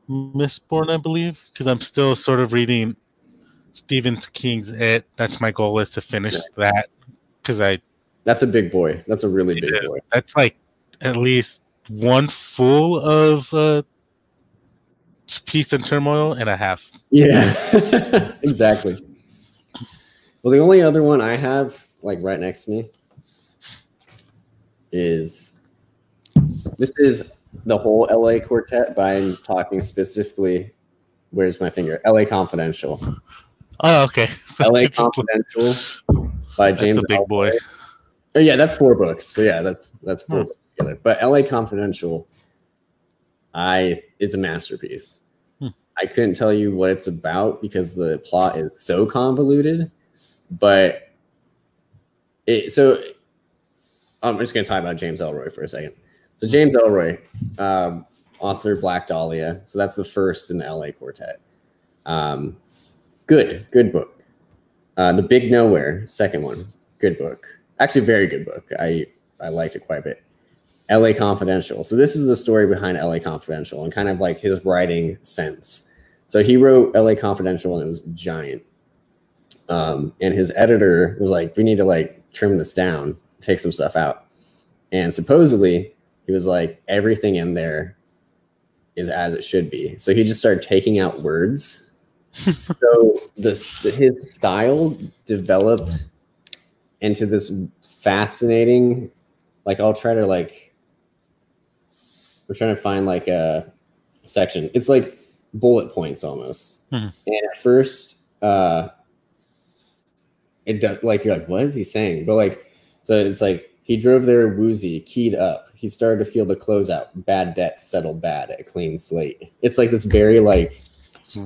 Mistborn, I believe, because I'm still sort of reading Stephen King's It. That's my goal is to finish Nice. that because I That's a big boy. That's a really big is- boy. that's like at least one full of uh, peace and turmoil and a half. Yeah, (laughs) exactly. Well, the only other one I have, like right next to me, is this is the whole LA quartet, but I'm talking specifically. Where's my finger? LA Confidential. Oh, okay. (laughs) LA Confidential by that's a big Ellroy. boy. Oh, yeah, that's four books. So yeah, that's that's four Hmm. books together. But LA Confidential, I is a masterpiece. Hmm. I couldn't tell you what it's about because the plot is so convoluted. But it so I'm just gonna talk about James Ellroy for a second. So James Ellroy, um, author Black Dahlia. So that's the first in the LA Quartet. Um, good, good book. Uh, the Big Nowhere, second one, good book. Actually, very good book. I I liked it quite a bit. LA Confidential. So this is the story behind LA Confidential and kind of like his writing sense. So he wrote LA Confidential and it was giant. Um, and his editor was like, "We need to like trim this down, take some stuff out." And supposedly, he was like, "Everything in there is as it should be." So he just started taking out words (laughs) so this his style developed into this fascinating like i'll try to like I'm trying to find like a section it's like bullet points almost Mhm. and at first uh it does like you're like what is he saying but like so it's like he drove there woozy keyed up he started to feel the closeout bad debt settled bad a clean slate it's like this very like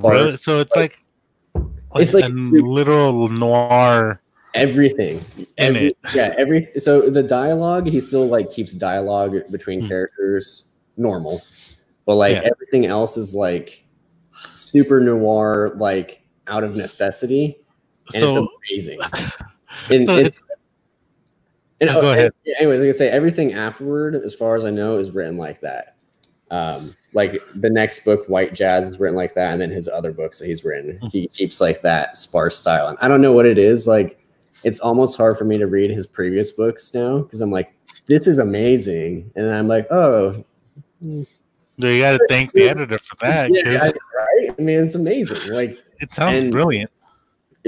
Really? So it's like, It's like like a literal noir. everything In Every- yeah every so the dialogue he still like keeps dialogue between Hmm. characters normal but like Yeah. everything else is like super noir like out of necessity and So it's amazing and So it's, and, Oh, go ahead. anyways like i say everything afterward as far as i know is written like that um like the next book white jazz is written like that and then his other books that he's written Hmm. he keeps like that sparse style and i don't know what it is like it's almost hard for me to read his previous books now because i'm like this is amazing and i'm like oh you got to thank the editor for that. (laughs) yeah, right i mean it's amazing like it sounds and- brilliant.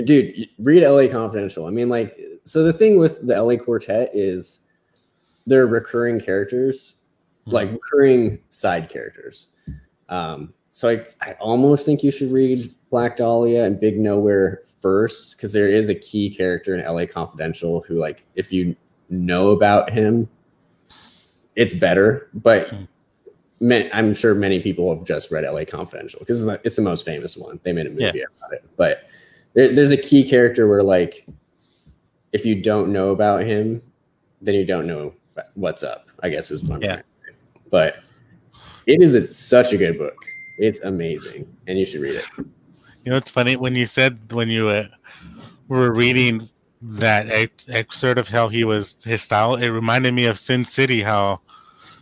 Dude read la confidential. I mean like so the thing with the la quartet is they're recurring characters like recurring side characters. Um so I, I almost think you should read black dahlia and big nowhere first because there is a key character in la confidential who like if you know about him it's better. But Hmm. ma- i'm sure many people have just read la confidential because it's, the- it's the most famous one. They made a movie Yeah. about it. But there, there's a key character where like if you don't know about him, then you don't know what's up. I guess is I'm Yeah. But it is a, such a good book. It's amazing, and you should read it. You know, it's funny when you said when you uh, were reading that ex- excerpt of how he was his style. It reminded me of Sin City, how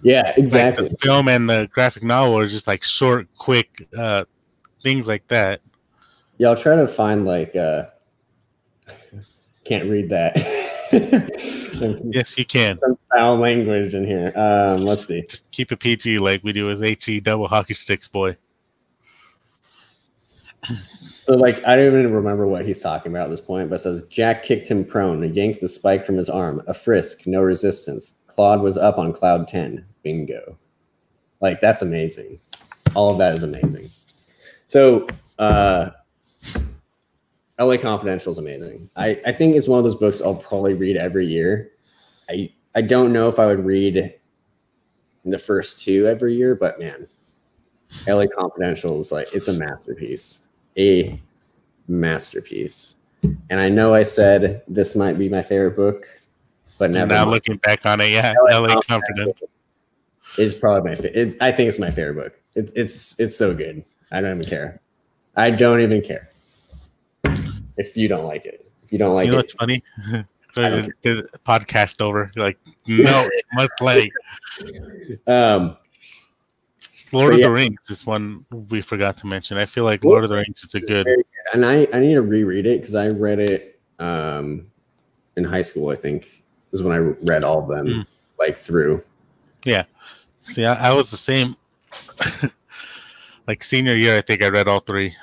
Yeah, like, exactly. the film and the graphic novel are just like short, quick uh, things like that. Yeah, I'll try to find like uh can't read that. (laughs) Yes, you can. Some foul language in here. Um, let's see. Just keep it PG like we do with HE double hockey sticks, boy. So like I don't even remember what he's talking about at this point, but it says Jack kicked him prone and yanked the spike from his arm. A frisk, no resistance. Claude was up on cloud 10. Bingo. Like that's amazing. All of that is amazing. So uh LA Confidential is amazing. I, I think it's one of those books I'll probably read every year. I I don't know if I would read the first two every year, but man, LA Confidential is like it's a masterpiece. A masterpiece. And I know I said this might be my favorite book, but never now mind. looking back on it, yeah, LA Confidential is probably my favorite. I think it's my favorite book. It's it's it's so good. I don't even care. I don't even care if you don't like it. If you don't like you know it, what's funny? (laughs) The, the podcast over. You're like, no, must like (laughs) um, Lord of yeah. the Rings is one we forgot to mention. I feel like Lord of the Rings is a good. and I I need to reread it because I read it um in high school. I think is when I read all of them Mm. like through. Yeah, see, I, I was the same. (laughs) like senior year, I think I read all three.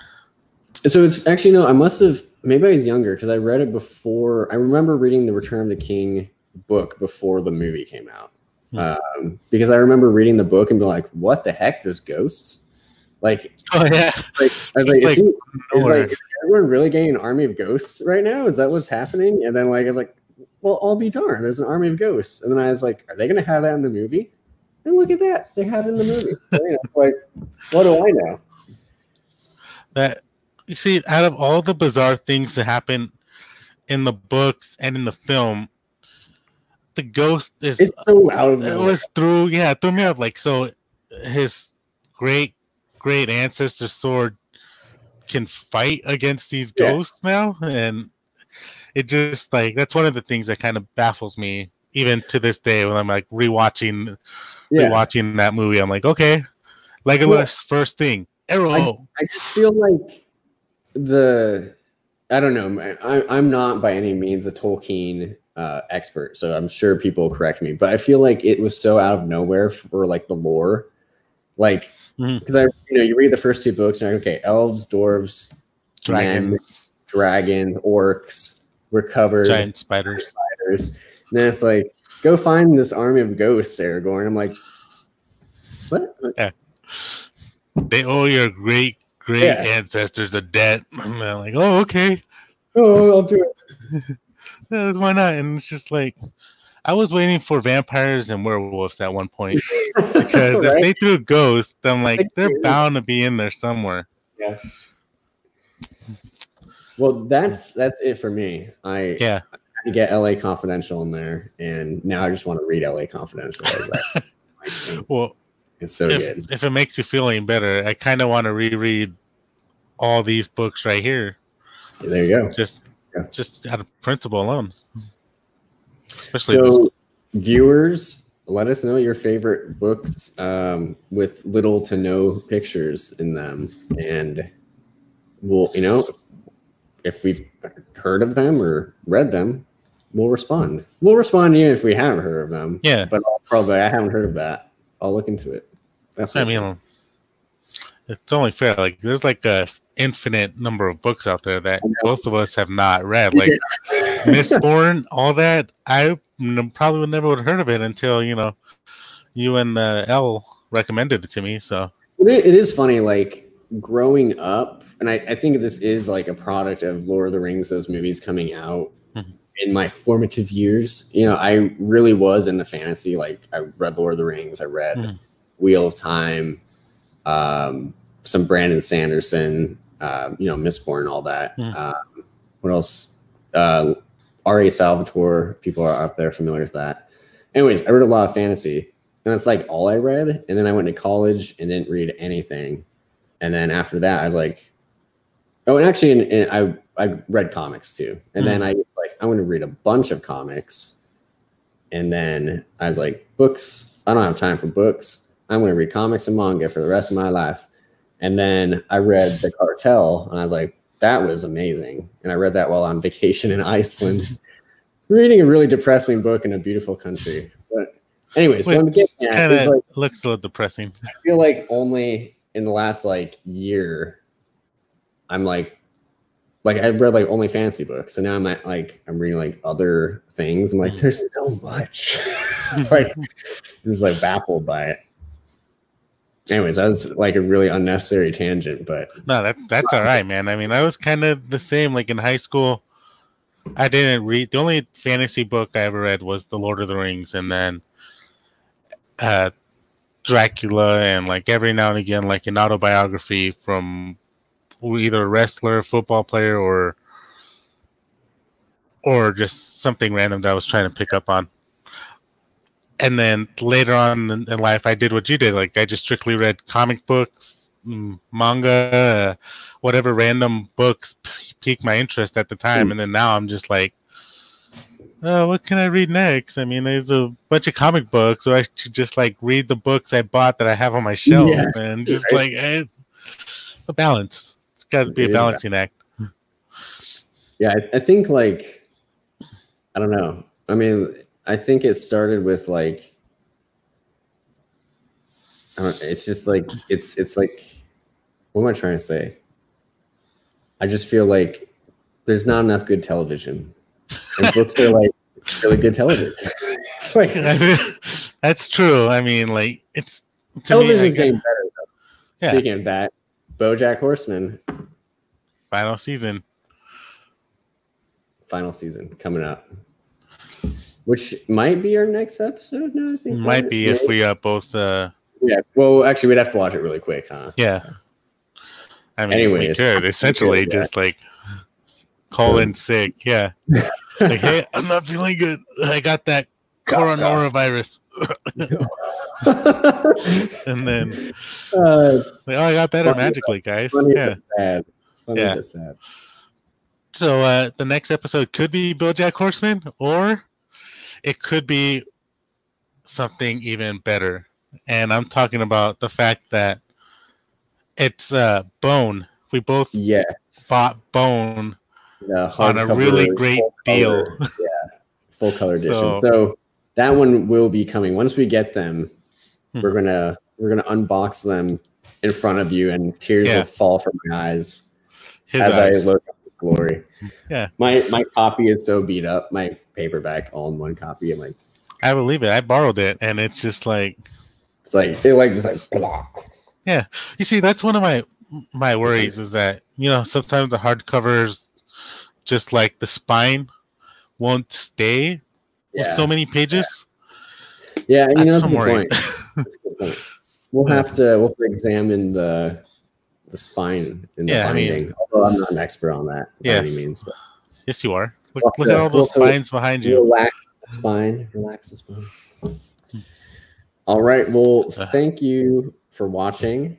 So it's actually no, I must have maybe I was younger because I read it before. I remember reading the Return of the King book before the movie came out. Hmm. Um, because I remember reading the book and being like, "What the heck? There's ghosts!" Like, (laughs) Oh yeah, like I was like, like is, he, is like is everyone really getting an army of ghosts right now? Is that what's happening? And then like I was like, "Well, I'll be darned. There's an army of ghosts." And then I was like, "Are they going to have that in the movie?" And look at that, they had it in the movie. So, you know, like, what do I know? that you see, out of all the bizarre things that happen in the books and in the film, the ghost is It's so out of it was through yeah it threw me off like so his great great ancestor sword can fight against these Yeah. ghosts now and it just like that's one of the things that kind of baffles me even to this day when i'm like rewatching yeah. rewatching that movie i'm like okay legolas first thing arrow I just feel like the I don't know. I, I'm not by any means a Tolkien uh, expert, so I'm sure people will correct me. But I feel like it was so out of nowhere for like the lore, like because I you know you read the first two books and you're like, okay, elves, dwarves, dragons dragons, orcs, recovered giant spiders spiders. And then it's like, go find this army of ghosts, Aragorn. I'm like, what? they owe your great great Yeah. ancestors a debt (laughs) and they're like oh okay Oh, I'll do it. (laughs) Yeah, why not? And it's just like I was waiting for vampires and werewolves at one point (laughs) because if they threw ghosts, I'm like they're bound to be in there somewhere. Yeah. Well, that's that's it for me. I Yeah, to get LA Confidential in there, and now I just want to read LA Confidential. Well, it's so if good. if it makes you feel any better, I kind of want to reread all these books right here, There you go. just Yeah. just out of principle alone. Especially So, viewers, let us know your favorite books um, with little to no pictures in them, and we'll, you know, if we've heard of them or read them, we'll respond. We'll respond even if we haven't heard of them. Yeah. but I'll probably I haven't heard of that. I'll look into it. That's I mean, it's only fair. Like, there's like a infinite number of books out there that both of us have not read. Like, (laughs) Mistborn, all that. I probably would never would have heard of it until you know you and the L recommended it to me. So It is funny, like growing up, and I, I think this is like a product of Lord of the Rings, those movies coming out Mhm. in my formative years. You know, I really was into fantasy. Like I read Lord of the Rings, I read Mhm. Wheel of Time, um, some Brandon Sanderson. uh, you know, Mistborn, all that. Mm. Um, what else? Uh, R.A. Salvatore, people are up there familiar with that. Anyways, I read a lot of fantasy, and that's like all I read. And then I went to college and didn't read anything. And then after that, I was like, oh, and actually, and, and I I read comics too. And then I was like, I want to read a bunch of comics. And then I was like, books. I don't have time for books. I'm going to read comics and manga for the rest of my life. And then I read The Cartel, and I was like, that was amazing. And I read that while on vacation in Iceland, (laughs) reading a really depressing book in a beautiful country. But, anyways, Which at kind is of like, looks a little depressing. I feel like only in the last like year, I'm like, like I read like only fantasy books, and now I'm at like I'm reading like other things. I'm like, Mm. there's so much. (laughs) like, I'm just like baffled by it. Anyways, that was like a really unnecessary tangent, but No, that that's all right, man. I mean, I was kind of the same. Like in high school, I didn't read. The only fantasy book I ever read was The Lord of the Rings, and then uh, Dracula, and like every now and again, like an autobiography from either a wrestler, football player, or or just something random that I was trying to pick up on. And then later on in, life, I did what you did. Like I just strictly read comic books, manga, uh, whatever random books piqued my interest at the time. Mm. And then now I'm just like, oh, what can I read next? I mean, there's a bunch of comic books, or I should just like read the books I bought that I have on my (laughs) shelf, Yeah, and (laughs) just right. like eh, it's a balance. It's got to be It a is a balancing act. yeah, I, I think like I don't know. I mean, I think it started with like I don't, it's just like it's it's like what am I trying to say? I just feel like there's not enough good television, and books are like really good television. (laughs) like (laughs) That's true. I mean, like it's to television me, is getting better. Though. Yeah. Speaking of that, BoJack Horseman final season. final season coming up, which might be our next episode. No, I think Might be if we uh, both. uh Yeah. Well, actually, we'd have to watch it really quick, huh? Yeah. I mean, Anyways, we could essentially just like call in sick. Yeah. (laughs) like, hey, I'm not feeling good. I got that coronavirus. (laughs) and then, uh, like, oh, I got better magically, guys. funny Yeah. sad. Funny Yeah. sad. So uh, the next episode could be BoJack Horseman, or it could be something even better. And I'm talking about the fact that it's uh, Bone. We both Yes. bought Bone on a really great deal. color- yeah, full color (laughs) edition. So- So, that one will be coming once we get them. Hmm. We're gonna we're gonna unbox them in front of you, and tears Yeah. will fall from my eyes His as eyes. I look glory. Yeah. my my copy is so beat up. My paperback all in one copy. I'm like, I believe it. I borrowed it, and it's just like it's like it like just like blah. Yeah. You see. That's one of my my worries is that you know sometimes the hardcovers, just like the spine, won't stay with so many pages. yeah. And you know That's that's a good point. That's a good point. We'll (laughs) have to we'll examine the the spine in the Yeah, I mean, Although I'm not an expert on that by any Yes. means, but Yes, you are. Look, look at all those spines behind you. relax the spine. Relax the spine. All right. Well, Uh. thank you for watching,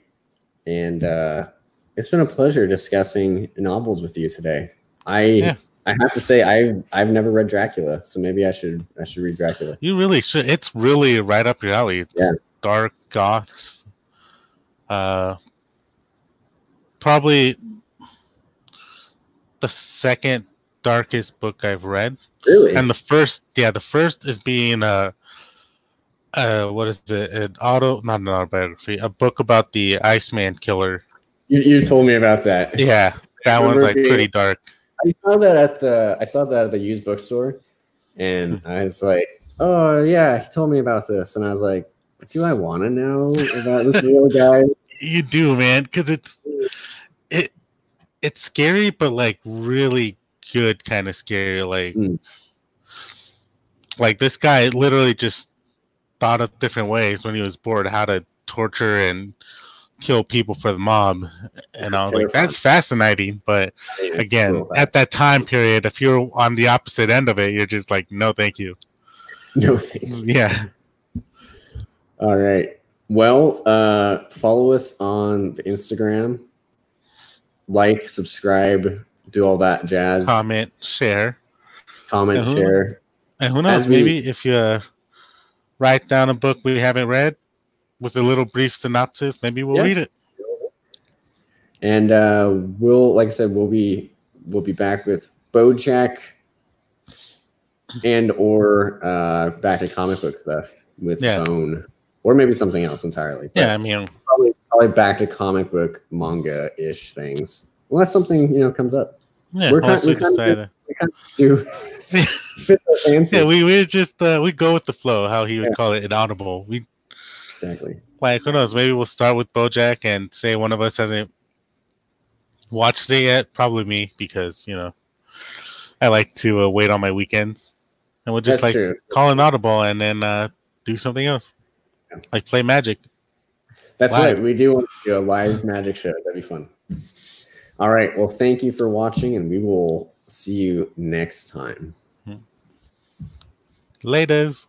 and uh, it's been a pleasure discussing novels with you today. I Yeah. I have to say I've I've never read Dracula, so maybe I should I should read Dracula. You really should. It's really right up your alley. It's Yeah. dark goths. Uh, probably the second darkest book I've read, Really? and the first, yeah, the first is being a, uh, what is it? An auto, not an autobiography, a book about the Iceman killer. you, you told me about that. Yeah, that (laughs) one's like being- pretty dark. I saw that at the I saw that at the used bookstore, and Hmm. I was like, "Oh yeah, he told me about this," and I was like, "But do I want to know about this real guy?" (laughs) You do, man, because it's it it's scary, but like really good kind of scary. Like Mm. like this guy literally just thought of different ways when he was bored how to torture and kill people for the mob. And I was like, that's fascinating. But It's again, at that time period, if you're on the opposite end of it, you're just like, no, thank you. No thanks. Yeah. All right. Well, uh, follow us on the Instagram. Like, subscribe, do all that jazz. Comment, share. Comment, Uh-huh. share. And who knows, we- maybe if you uh, write down a book we haven't read with a little brief synopsis, maybe we'll Yeah. read it. And uh, we'll, like I said, we'll be we'll be back with BoJack and or uh, back to comic book stuff with Yeah. Bone, or maybe something else entirely. But Yeah, I mean, probably, probably back to comic book manga ish things, unless something you know comes up. yeah, we're kind, we kind of we kind of do (laughs) fit the fancy. Yeah, we we just uh, we go with the flow, how he would Yeah. call it inaudible. We exactly. like who knows? Maybe we'll start with BoJack and say one of us hasn't watched it yet. Probably me because you know I like to uh, wait on my weekends, and we'll just That's like true. call an audible and then uh, do something else, Yeah. like play Magic. That's Live. right. We do want to do a live magic show. That'd be fun. All right. Well, thank you for watching, and we will see you next time. Laters.